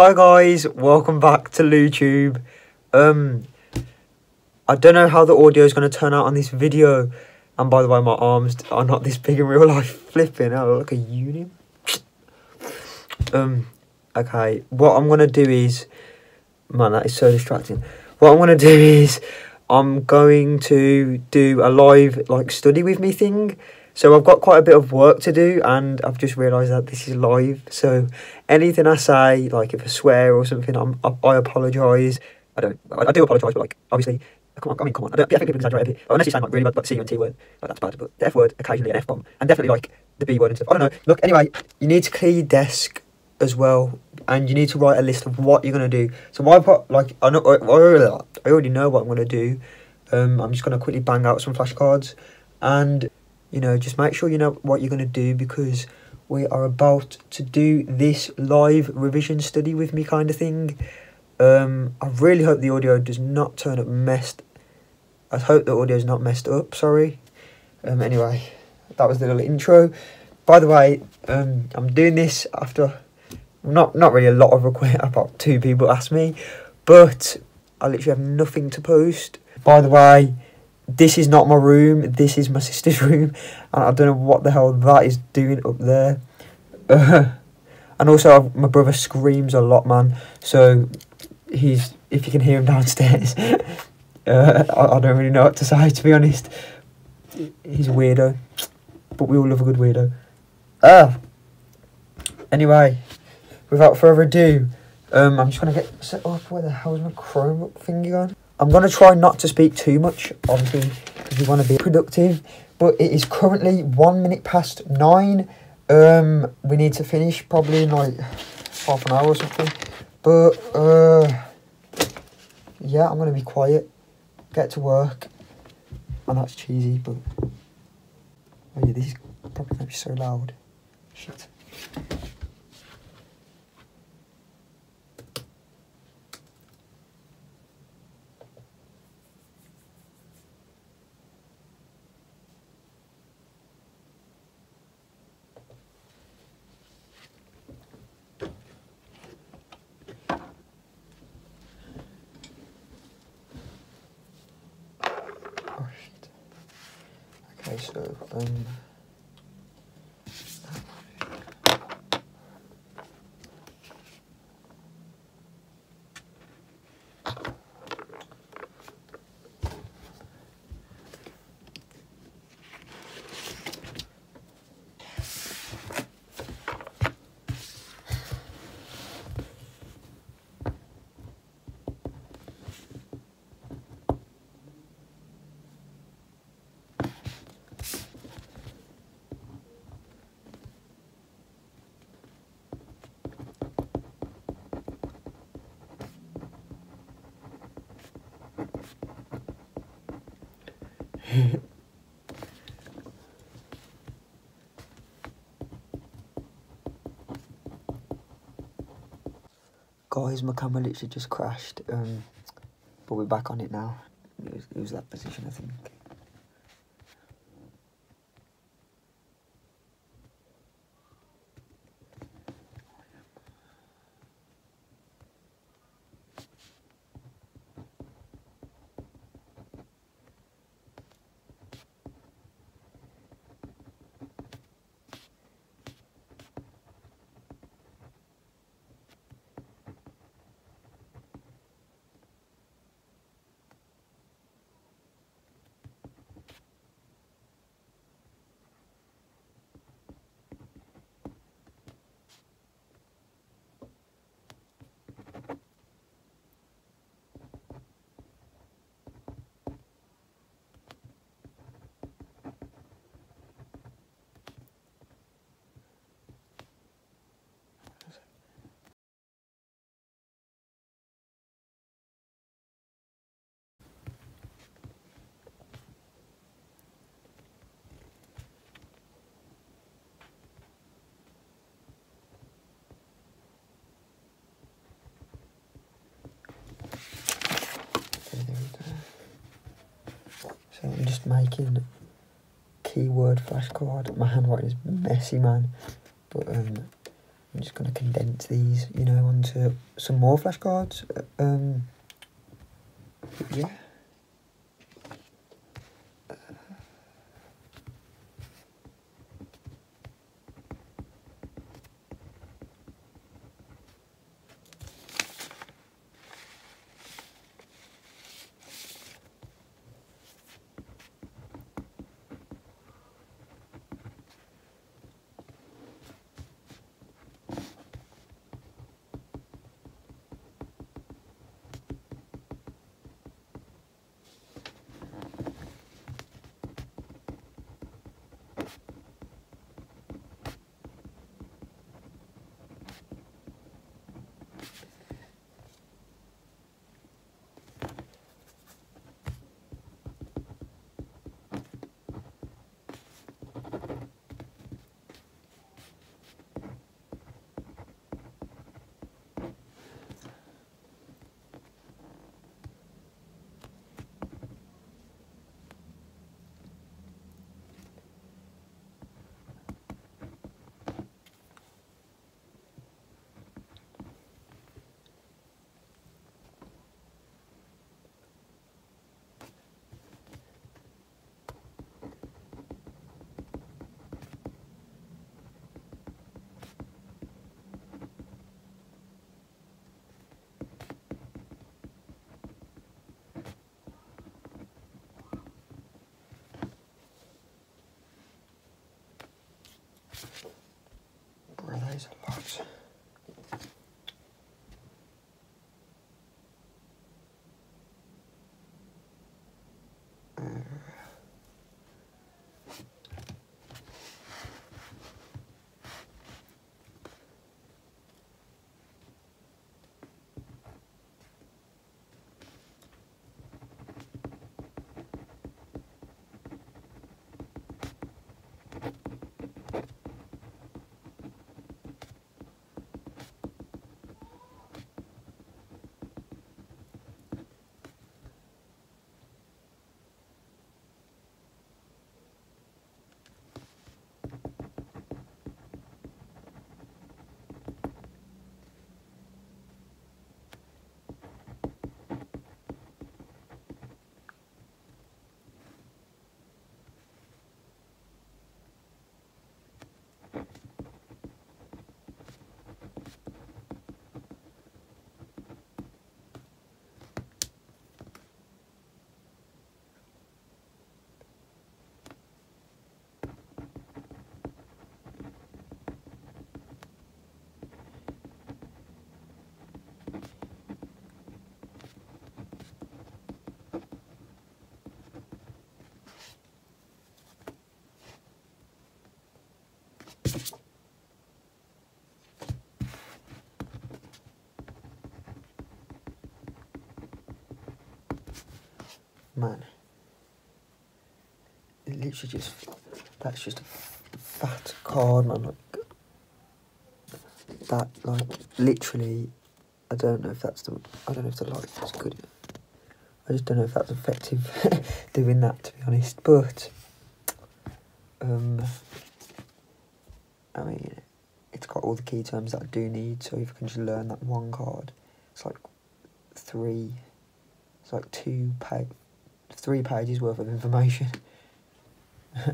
Hi guys, welcome back to LewTube. Um, I don't know how the audio is going to turn out on this video. And by the way, my arms are not this big in real life. Flipping, look like a uni. Um, okay, what I'm going to do is, man, that is so distracting. What I'm going to do is, I'm going to do a live like study with me thing. So I've got quite a bit of work to do, and I've just realised that this is live. So anything I say, like if I swear or something, I'm, I, apologise. I don't. I, do apologise, but like obviously, come on. I mean, come on. I, don't, I think people exaggerate a bit. Unless you sound like really bad, like C and T word, like that's bad. But the F word, occasionally an F bomb, and definitely like the B word and stuff. I don't know. Look, anyway, you need to clear your desk as well, and you need to write a list of what you're gonna do. So I put like I know I, I already know what I'm gonna do. Um, I'm just gonna quickly bang out some flashcards, and you know just make sure you know what you're gonna do because we are about to do this live revision study with me kind of thing. Um, I really hope the audio does not turn up messed. I hope the audio is not messed up. Sorry. Um, anyway, that was the little intro. By the way, um, I'm doing this after not not really a lot of requests. About two people asked me, but I literally have nothing to post. By the way, this is not my room. This is my sister's room, and I don't know what the hell that is doing up there. Uh, and also, I've, my brother screams a lot, man. So he's if you can hear him downstairs, uh, I, I don't really know what to say to be honest. He's a weirdo, but we all love a good weirdo. Ah. Anyway, without further ado, um, I'm just gonna get set up. Where the hell's my Chromebook thingy on? I'm gonna try not to speak too much, obviously, because we want to be productive. But it is currently one minute past nine. Um, we need to finish probably in like half an hour or something. But uh, yeah, I'm gonna be quiet, get to work. And that's cheesy, but oh yeah, this is probably gonna be so loud. Shit. Oh shit. Okay, so um. Guys, my camera literally just crashed. Um, but we're back on it now. It was, it was that position, I think. Okay, there we go. So I'm just making keyword flashcard. My handwriting is messy, man. But um, I'm just going to condense these, you know, onto some more flashcards. Uh, Um, yeah. Bro, that Man. It literally just. That's just a fat card, man. Like, that, like, literally. I don't know if that's the. I don't know if the light is good. I just don't know if that's effective doing that, to be honest. But. Um. I mean, it's got all the key terms that I do need, so if I can just learn that one card, it's like three. It's like two pa- three pages worth of information. uh,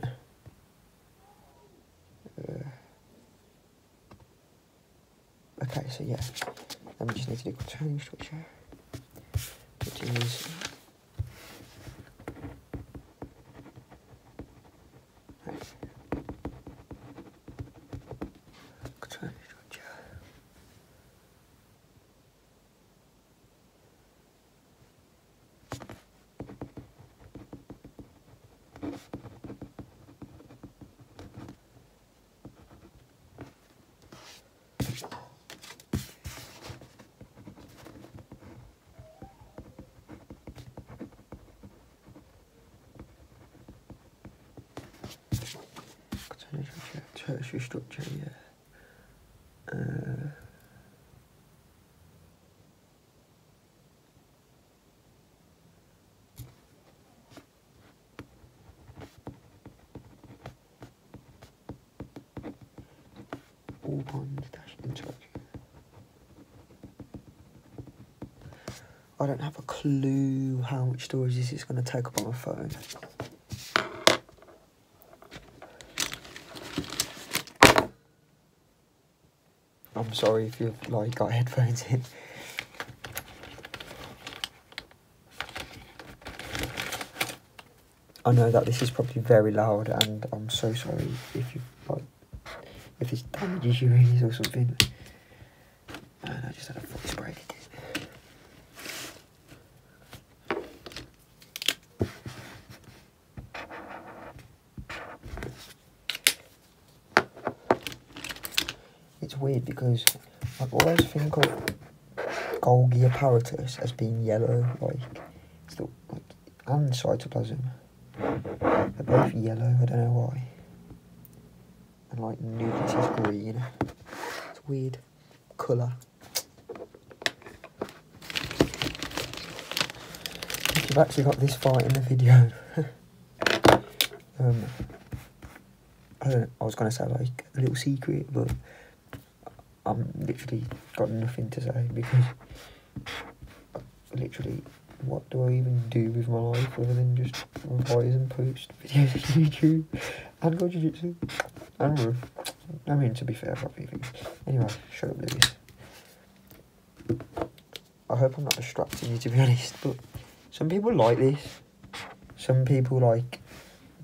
okay, so yeah, then we just need to do quaternary structure, tertiary structure, yeah. Uh, all bonds dash. I don't have a clue how much storage this is going to take up on my phone. Sorry if you've like got headphones in. I know that this is probably very loud, and I'm so sorry if you like if this damages your ears or something. And I just had a voice break. It's weird because I've always think of Golgi apparatus as being yellow, like and cytoplasm. They're both yellow. I don't know why. And like nucleus is green. It's weird colour. If You've actually got this far in the video. um, I. I was gonna say like a little secret, but I'm literally got nothing to say because literally what do I even do with my life other than just revise and post videos on YouTube and go jiu-jitsu and roof. I mean, to be fair, probably. Anyway, shut up, Lewis. I hope I'm not distracting you, to be honest, but some people like this. Some people like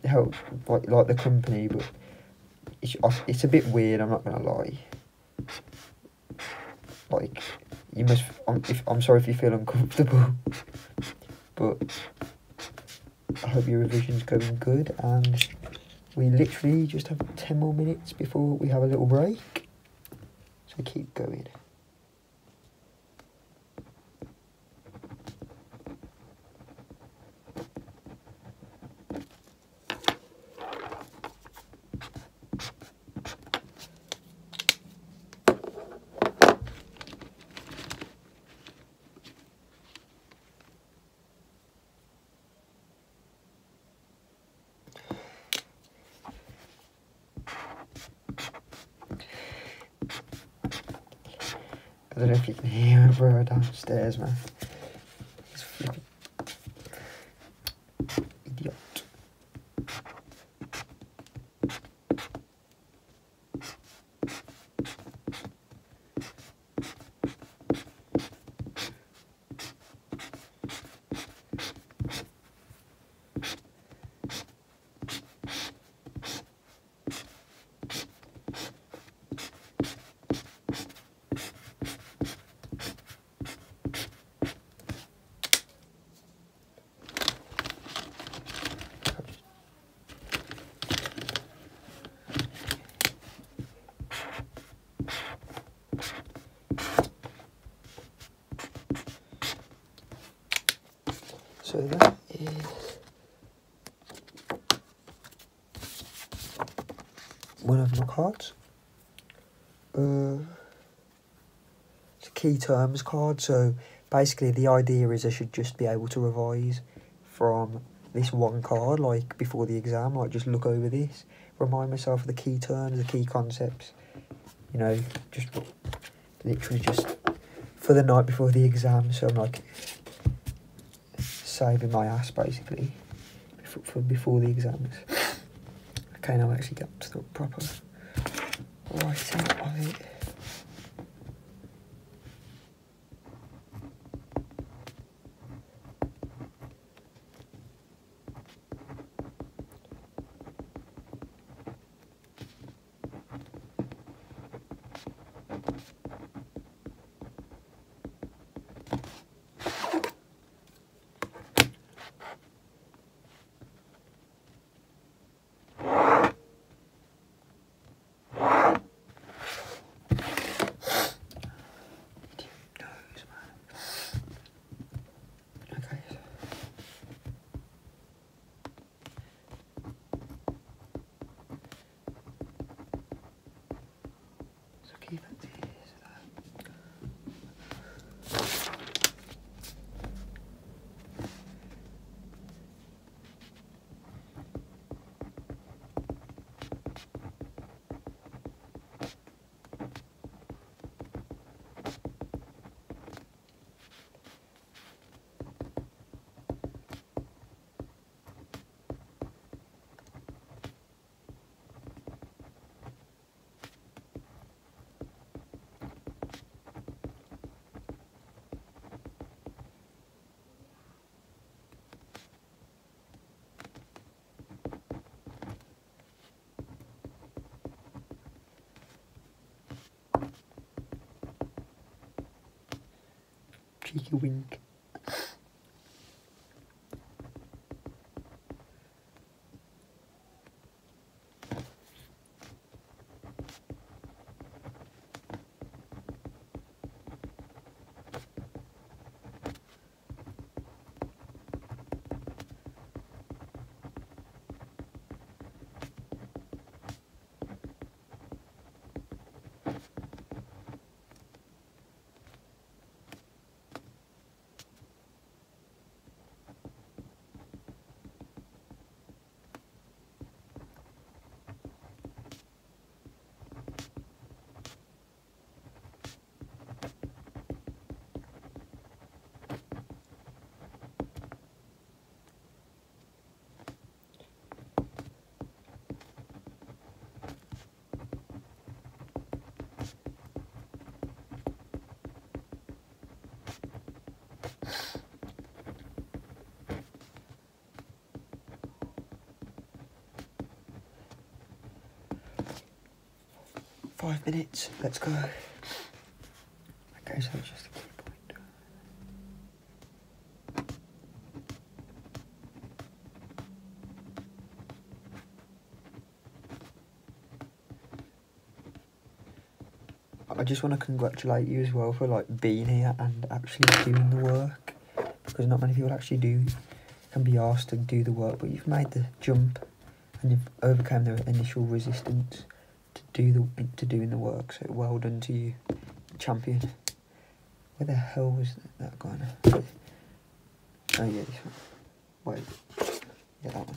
help, like, like the company, but it's, it's a bit weird, I'm not to lie. Like, you must. I'm, if, I'm sorry if you feel uncomfortable, but I hope your revision's going good. And we literally just have ten more minutes before we have a little break. So keep going. I don't know if you can hear him, bro, man. He's flipping. Idiot. So that is one of my cards. Uh, it's a key terms card. So basically, the idea is I should just be able to revise from this one card, like before the exam. Like just look over this, remind myself of the key terms, the key concepts. You know, just literally just for the night before the exam. So I'm like saving my ass basically before, for before the exams. Okay, now I actually get to the proper writing cheeky wink. Five minutes. Let's go. Okay, so just key point. I just want to congratulate you as well for like being here and actually doing the work because not many people actually do can be asked to do the work, but you've made the jump and you've overcome the initial resistance do the to doing the work. So well done to you, champion. Where the hell was that going? Oh yeah, this one. Wait, yeah that one.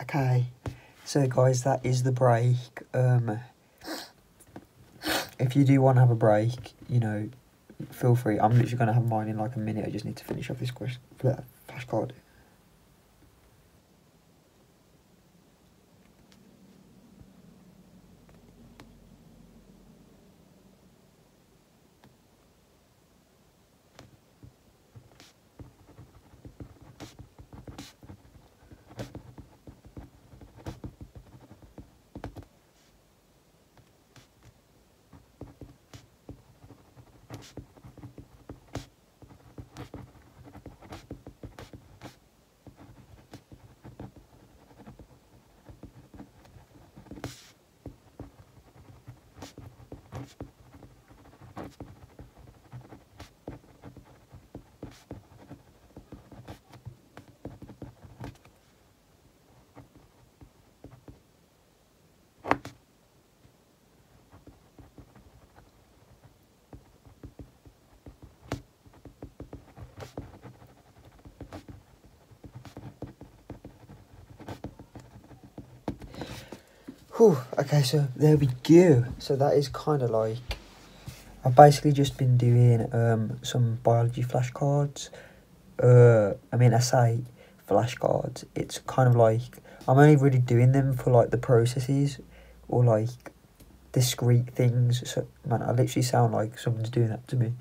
Okay, so guys, that is the break. Um, if you do want to have a break, you know, feel free. I'm literally going to have mine in like a minute. I just need to finish off this question, flashcard. Whew, okay, so there we go. So that is kind of like I've basically just been doing um some biology flashcards. Uh, I mean, I say flashcards. It's kind of like I'm only really doing them for like the processes or like discrete things. So man, I literally sound like someone's doing that to me.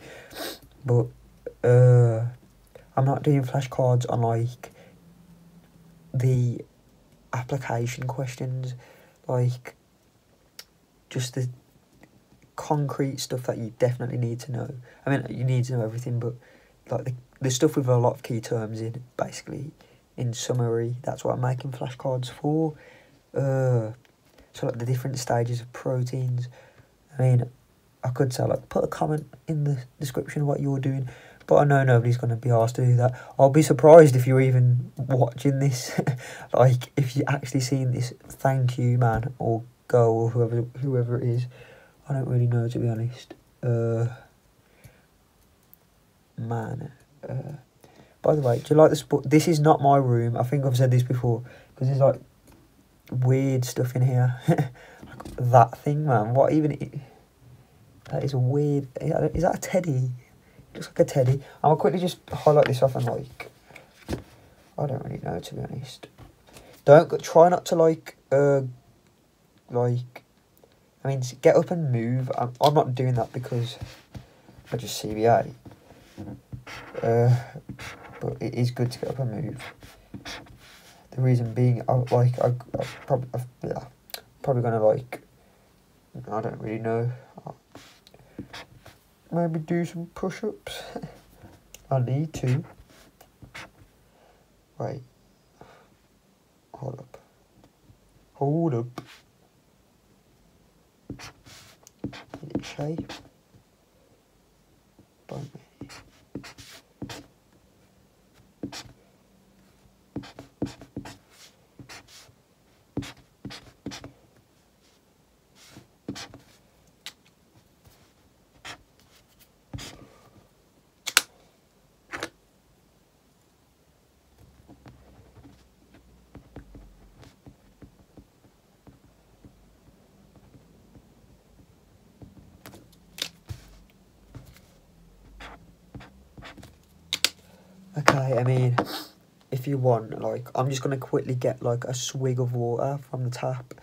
But uh, I'm not doing flashcards on like the application questions like just the concrete stuff that you definitely need to know. I mean, you need to know everything, but like the, the stuff with a lot of key terms in, basically, in summary, that's what I'm making flashcards for. Uh, so like the different stages of proteins. I mean, I could say like put a comment in the description of what you're doing, but I know nobody's going to be asked to do that. I'll be surprised if you're even watching this. like, if you actually seen this, thank you, man, or girl, or whoever, whoever it is. I don't really know, to be honest. Uh, man. Uh, by the way, do you like the sport? This is not my room. I think I've said this before. Because there's like weird stuff in here. like that thing, man. What even... That is a weird... Is that a teddy? Looks like a teddy. I'm gonna quickly just highlight this off and like, I don't really know to be honest. Don't try not to like, uh, like, I mean, get up and move. I'm, I'm not doing that because I just CBA. Uh, but it is good to get up and move. The reason being, I like, I, probably, yeah, probably gonna like, I don't really know maybe do some push-ups. I need to. Wait. Hold up. Hold up. Get it I mean, if you want, like, I'm just gonna quickly get like a swig of water from the tap,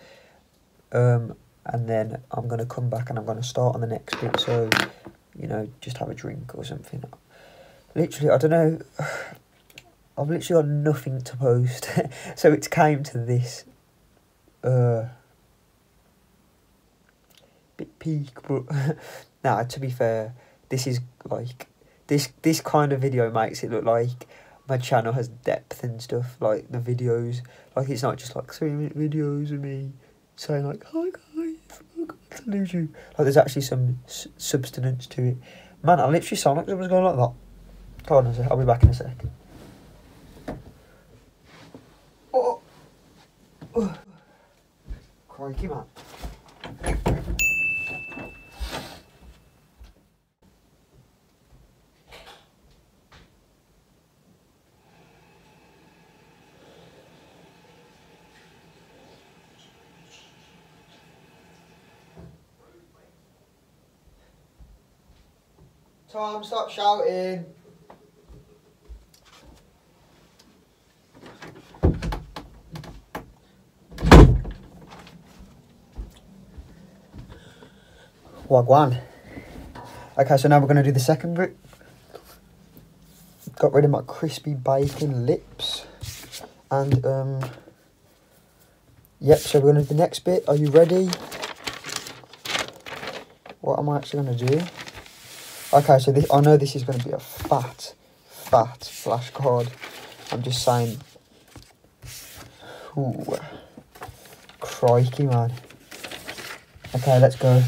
um, and then I'm gonna come back and I'm gonna start on the next bit. So, you know, just have a drink or something. Literally, I don't know. I've literally got nothing to post, so it's came to this. Uh, bit peak, but nah. To be fair, this is like this this kind of video makes it look like my channel has depth and stuff like the videos. Like it's not just like three minute videos of me saying like hi guys welcome to LewTube like there's actually some substance to it. Man I literally sound like someone's going like that. Hold on a sec I'll be back in a sec oh, oh. crikey man Tom, stop shouting. Wagwan. Okay, so now we're going to do the second bit. Got rid of my crispy bacon lips. And, um, yep, so we're going to do the next bit. Are you ready? What am I actually going to do? Okay, so this, I know this is going to be a fat, fat flashcard. I'm just saying. Ooh. Crikey, man. Okay, let's go.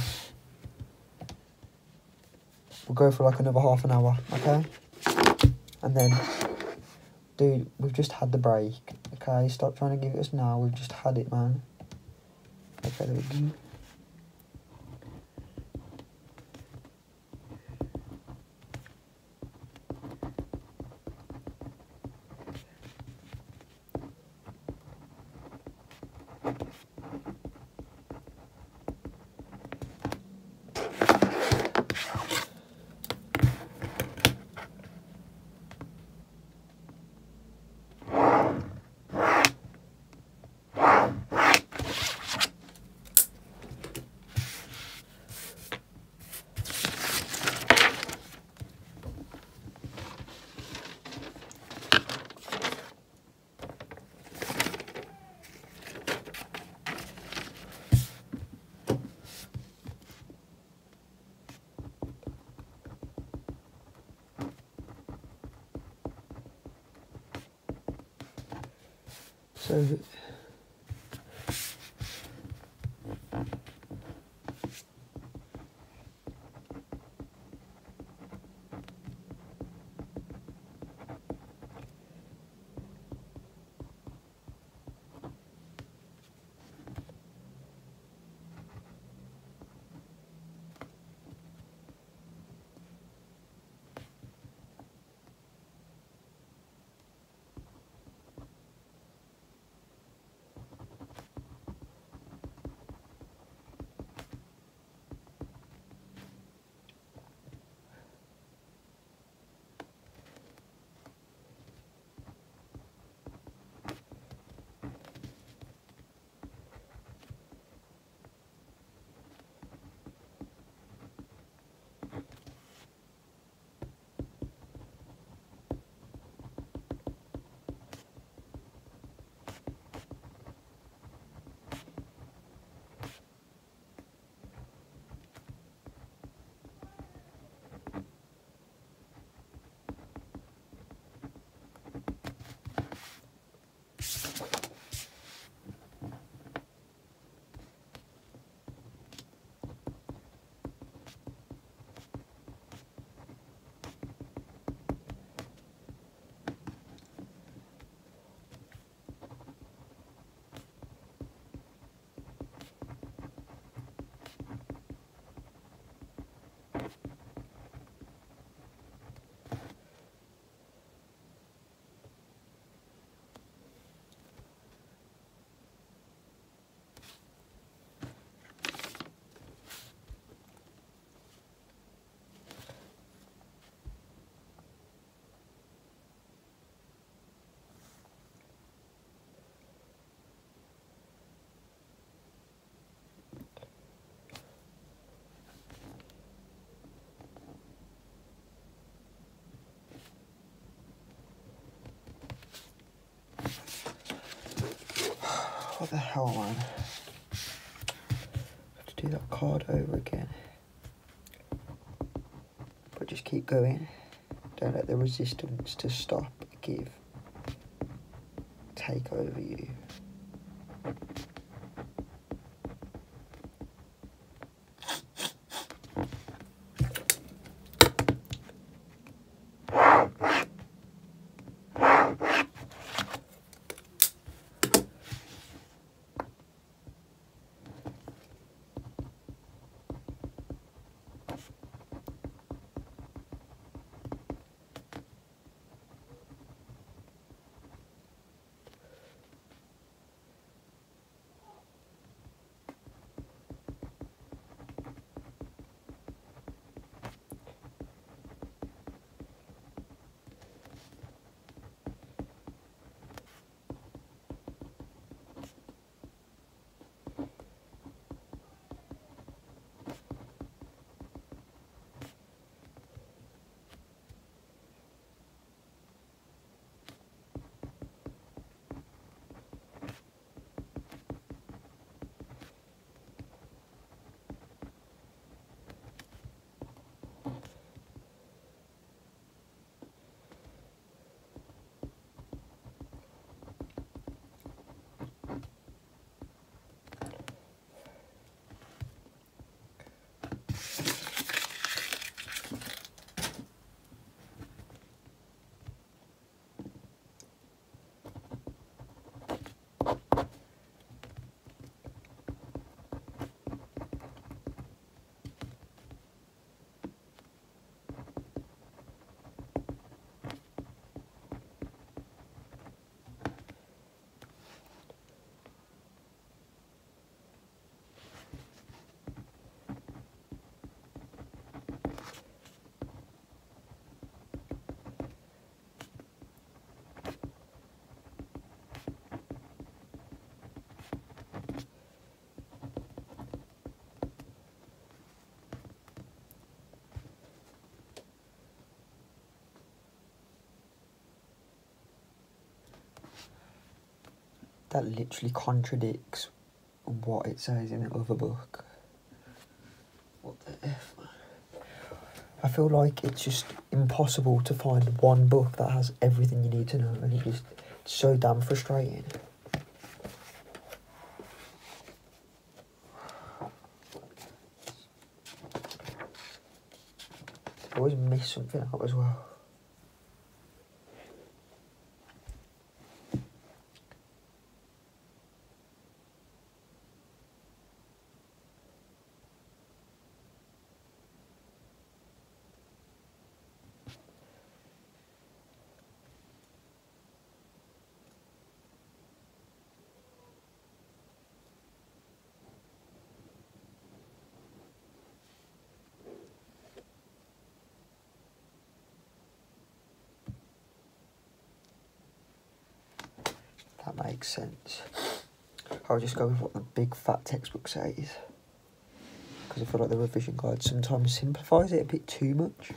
We'll go for like another half an hour, okay? And then, dude, we've just had the break, okay? Stop trying to give it us now. We've just had it, man. Okay, there we go. So What the hell, man? Have to do that card over again. But just keep going. Don't let the resistance to stop, give, take over you. That literally contradicts what it says in the other book. What the F? I feel like it's just impossible to find one book that has everything you need to know, and it just it's so damn frustrating. I always miss something out as well. That makes sense. I'll just go with what the big fat textbook says. Because I feel like the revision guide sometimes simplifies it a bit too much.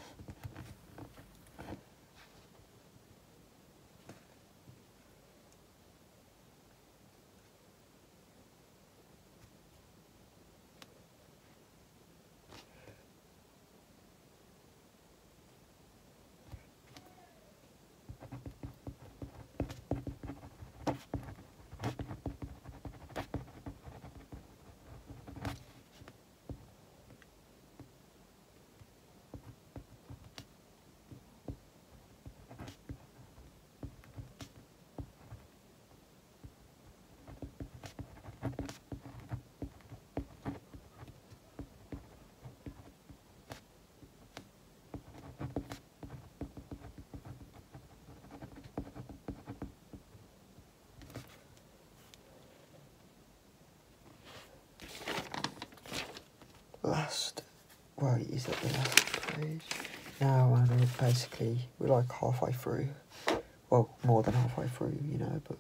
last wait is that the last page? Now and we're basically we're like halfway through. Well more than halfway through you know but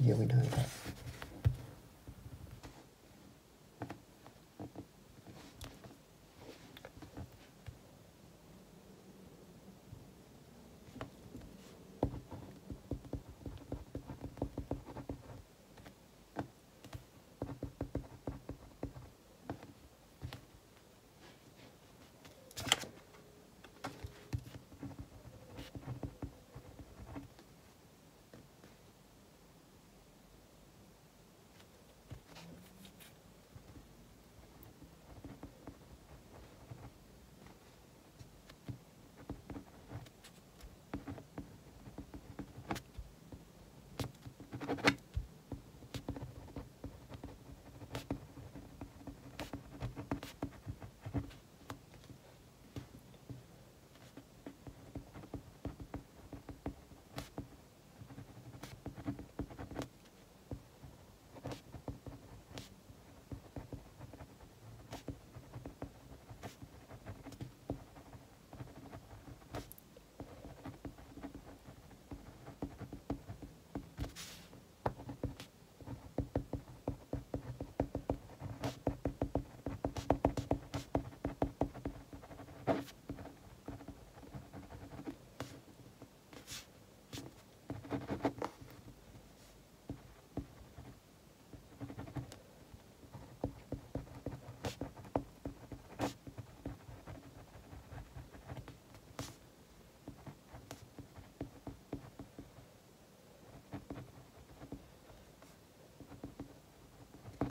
Yeah, we know that.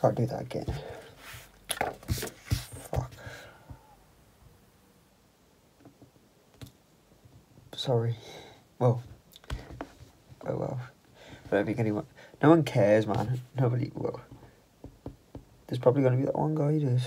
Can't do that again. Fuck. Sorry. Well. Oh well. I don't think anyone. No one cares, man. Nobody. Well. There's probably gonna be that one guy who does.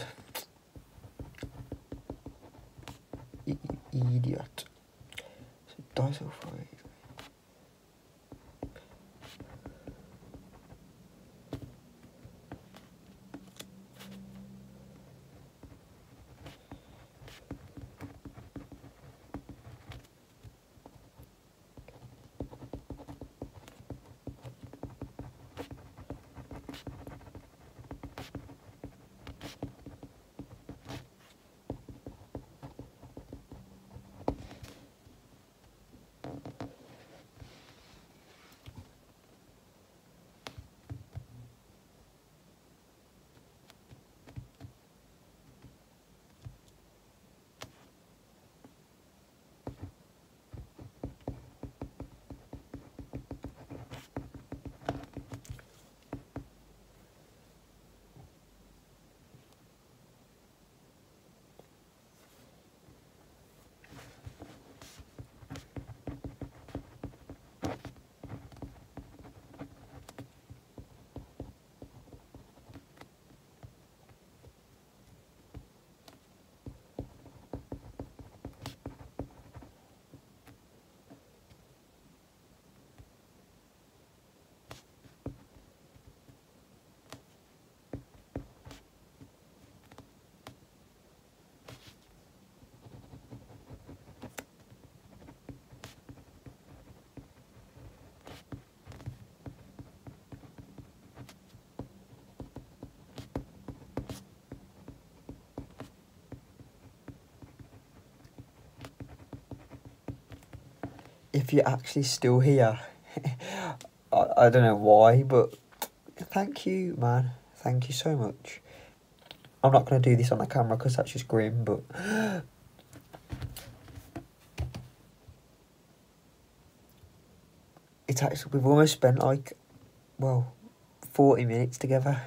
If you're actually still here, I, I don't know why, but thank you, man. Thank you so much. I'm not going to do this on the camera because that's just grim, but. It's actually, we've almost spent like, well, 40 minutes together.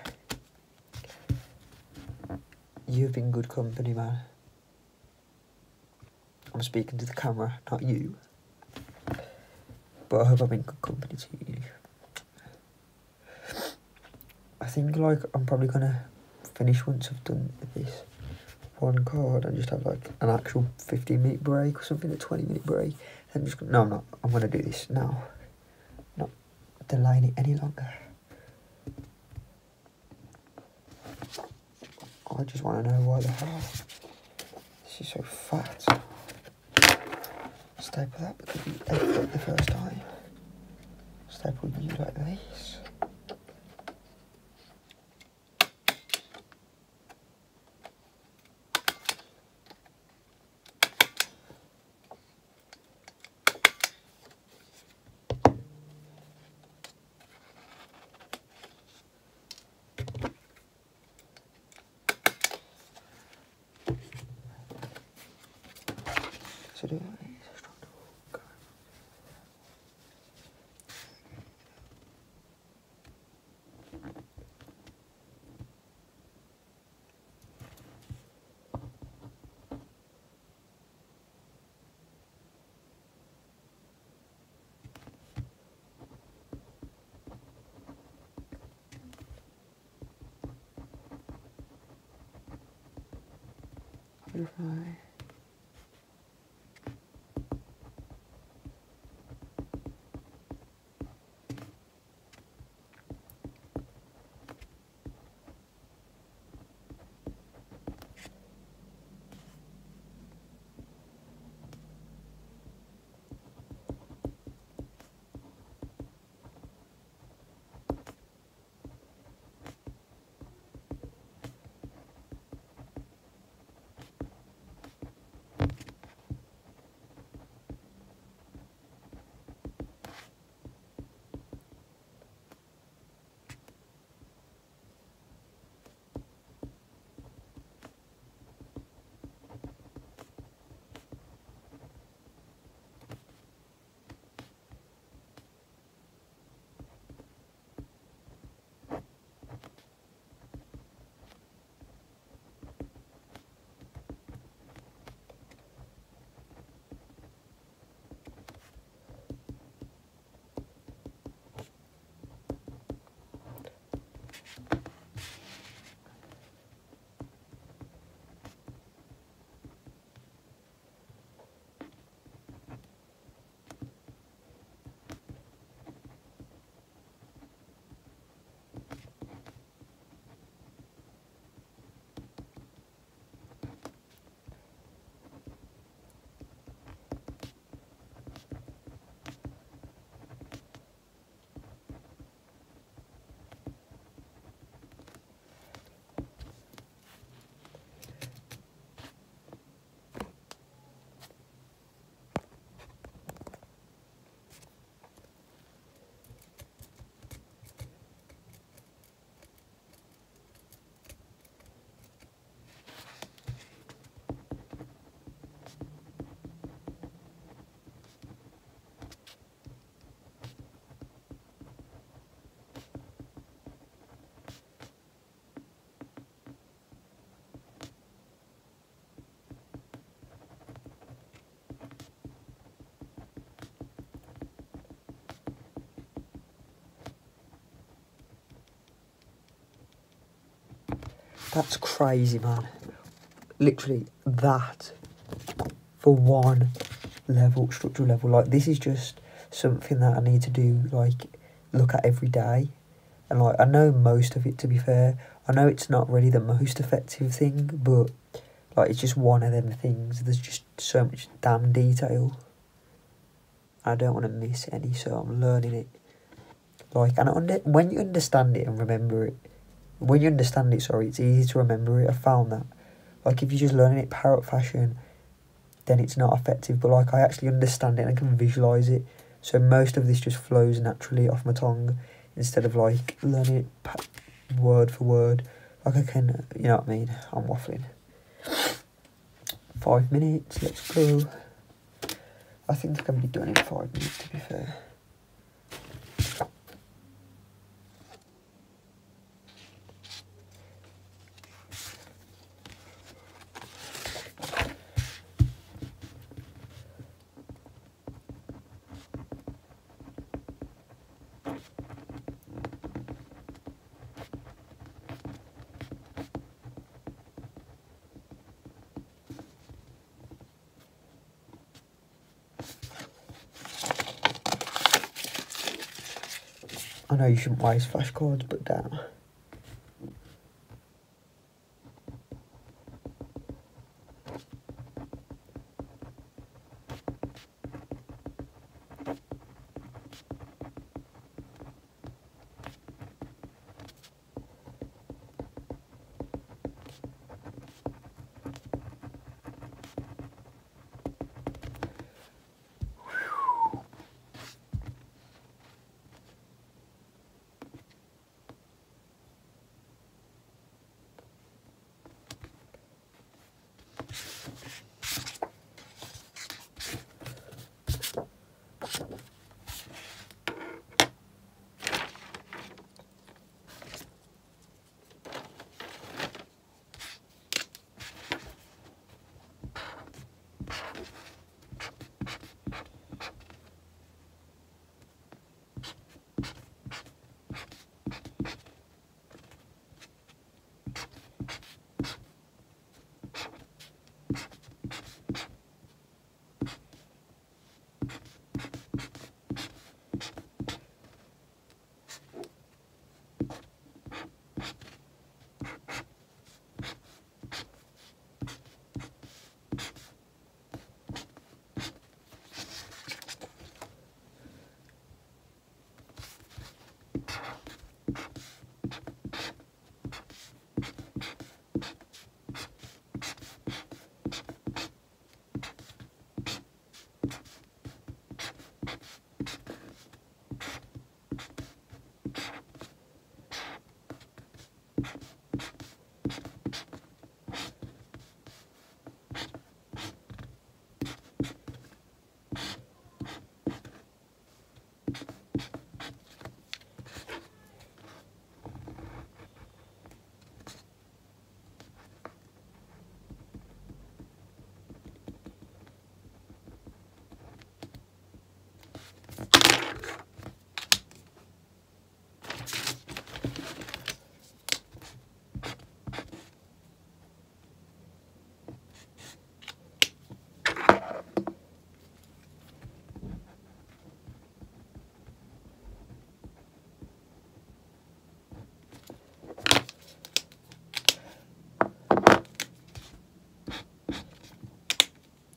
You've been good company, man. I'm speaking to the camera, not you. But I hope I've been good company to you. I think like I'm probably gonna finish once I've done this one card and just have like an actual 15 minute break or something, a 20 minute break. And just no, I'm not. I'm gonna do this now. Not delaying it any longer. I just want to know why the hell this is so fat. Staple that because you ate it the first time. Staple you like this. So do I. Butterfly. That's crazy, man. Literally, that for one level, structural level. Like, this is just something that I need to do, like, look at every day. And, like, I know most of it, to be fair. I know it's not really the most effective thing, but, like, it's just one of them things. There's just so much damn detail. I don't want to miss any, so I'm learning it. Like, and under, when you understand it and remember it, when you understand it, sorry, it's easy to remember it. I found that. Like, if you're just learning it parrot fashion, then it's not effective. But, like, I actually understand it and I can visualise it. So, most of this just flows naturally off my tongue instead of, like, learning it word for word. Like, I can, you know what I mean? I'm waffling. Five minutes, let's go. I think I can be done in five minutes, to be fair. I know you shouldn't waste flashcards, but damn.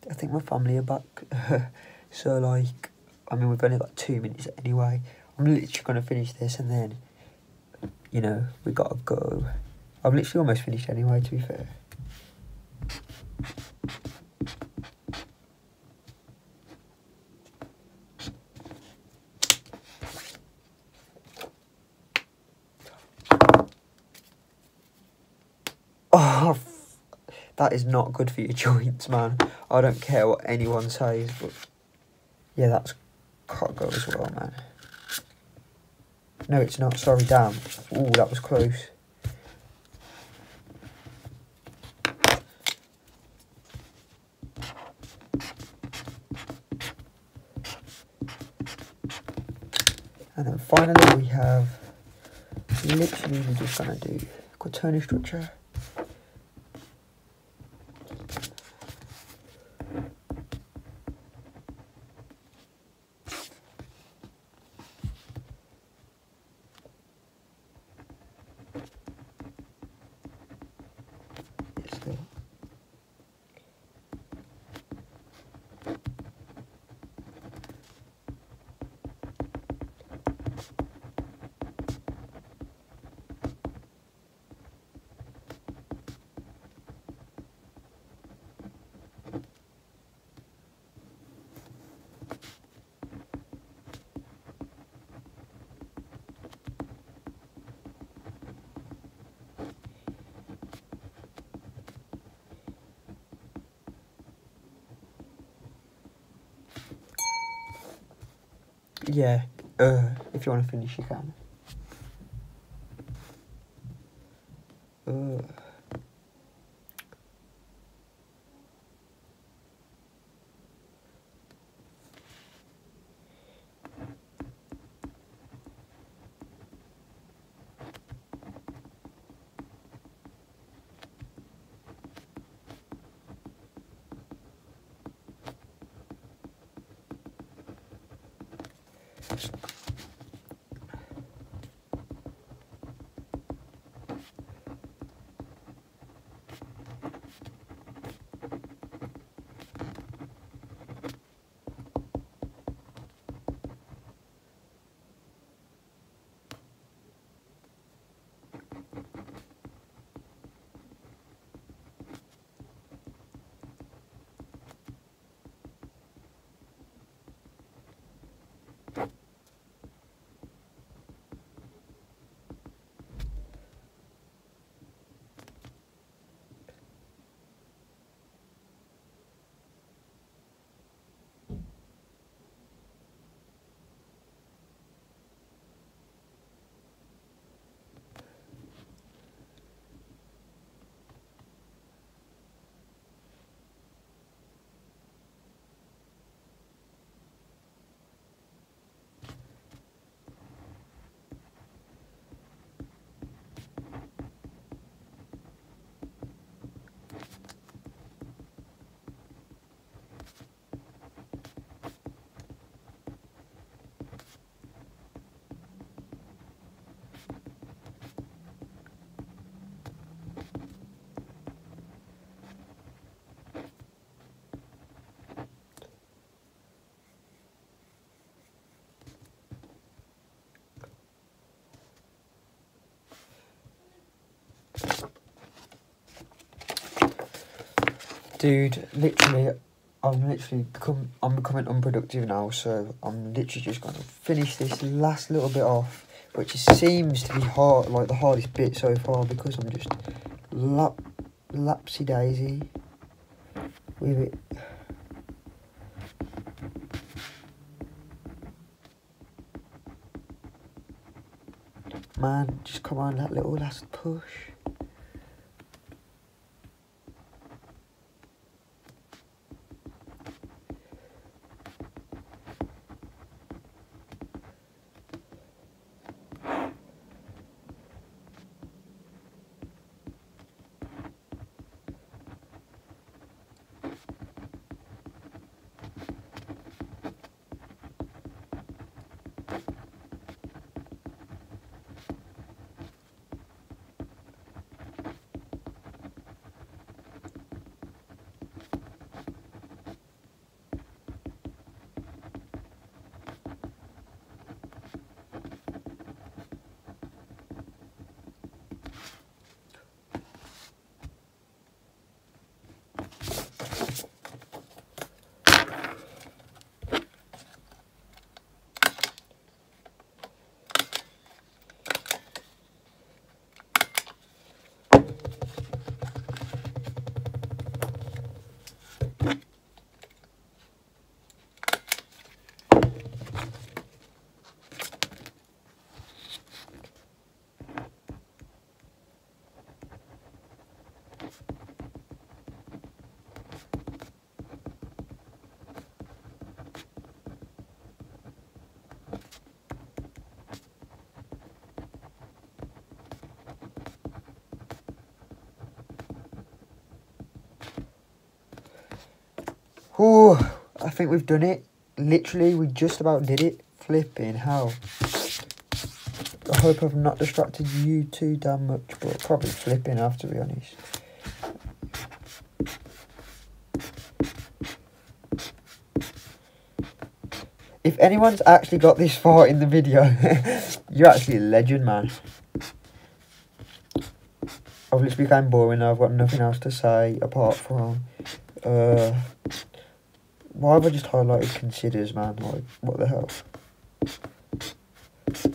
I think my family are back. so like, I mean, we've only got two minutes anyway. I'm literally gonna finish this and then, you know, we gotta go. I'm literally almost finished anyway. To be fair. Oh, that is not good for your joints, man. I don't care what anyone says, but yeah, that's gotta go as well, man. No, it's not. Sorry, damn. Ooh, that was close. And then finally we have literally we're just gonna do quaternary structure. Yeah. Uh, if you want to finish, you can. Dude, literally, I'm literally become I'm becoming unproductive now, so I'm literally just gonna finish this last little bit off, which seems to be hard, like the hardest bit so far, because I'm just lap lapsy daisy with it. Man, just come on, that little last push. Think we've done it. Literally, we just about did it. Flipping hell. I hope I've not distracted you too damn much, but probably flipping, have to be honest. If anyone's actually got this far in the video, you're actually a legend, man. I've literally become boring. I've got nothing else to say apart from... Uh, why have I just highlighted considers, man? Like, what the hell?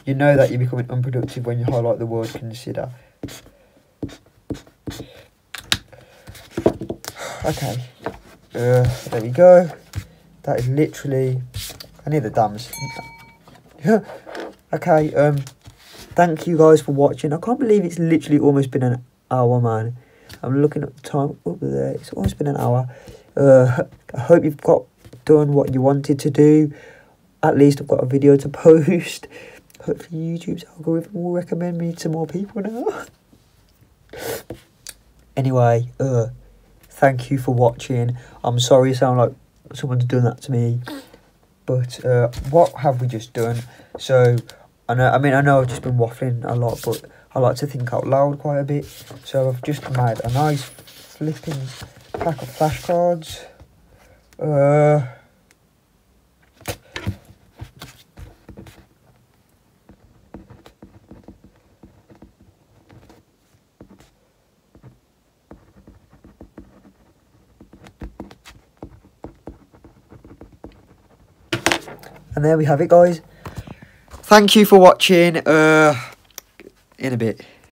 You know that you're becoming unproductive when you highlight the word consider. Okay. Uh, there we go. That is literally... I need the dams. okay, um, thank you guys for watching. I can't believe it's literally almost been an hour, man. I'm looking at the time over there. It's almost been an hour. Uh, I hope you've got done what you wanted to do. At least I've got a video to post. Hopefully YouTube's algorithm will recommend me to more people now. anyway, uh, thank you for watching. I'm sorry I sound like someone's done that to me. But uh, what have we just done? So, I know. I mean, I know I've just been waffling a lot, but I like to think out loud quite a bit. So I've just made a nice flipping pack of flashcards. Uh, and there we have it, guys. Thank you for watching. Uh, in a bit.